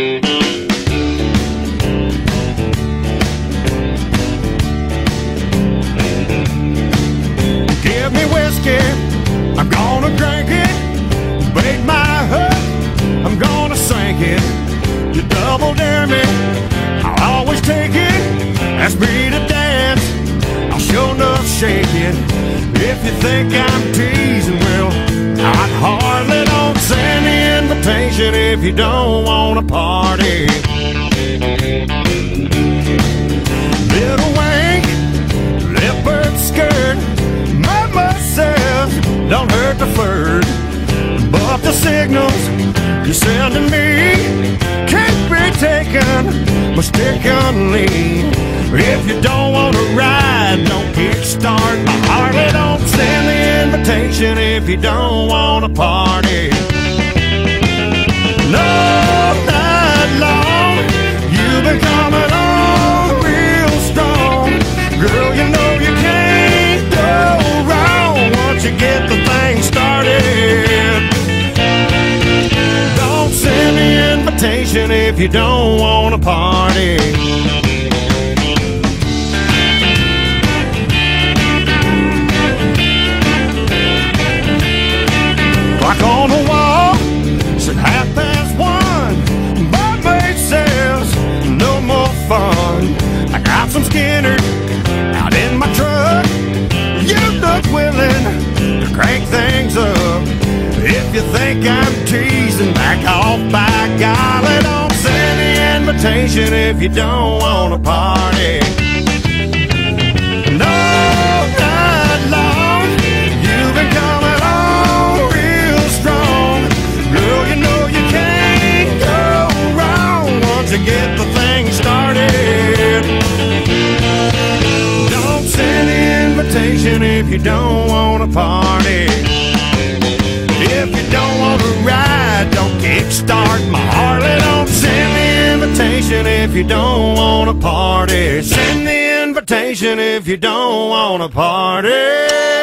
Give me whiskey, I'm gonna drink it. Break my heart, I'm gonna sink it. You double dare me, I'll always take it. Ask me to dance, I'll show enough shake it. If you think I'm teasing, well, I'd hardly don't send it invitation if you don't want to party. Little wink, leopard skirt, mama says don't hurt the flirt, but the signals you're sending me can't be taken mistakenly. If you don't want to ride, don't kickstart my Harley. Don't send the invitation if you don't want to party. Invitation if you don't want to party. Clock on the wall said half past one. Barmaid says no more fun. I got some Skinner out in my truck. You look willing to crank things up. If you think I'm invitation if you don't want to party. No long, you've been coming on real strong. Girl, you know you can't go wrong once you get the thing started. Don't send invitation if you don't want to party. Invitation if you don't want to party. Send the invitation if you don't want to party.